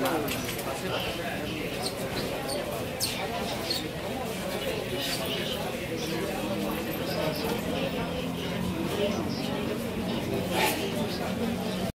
ます。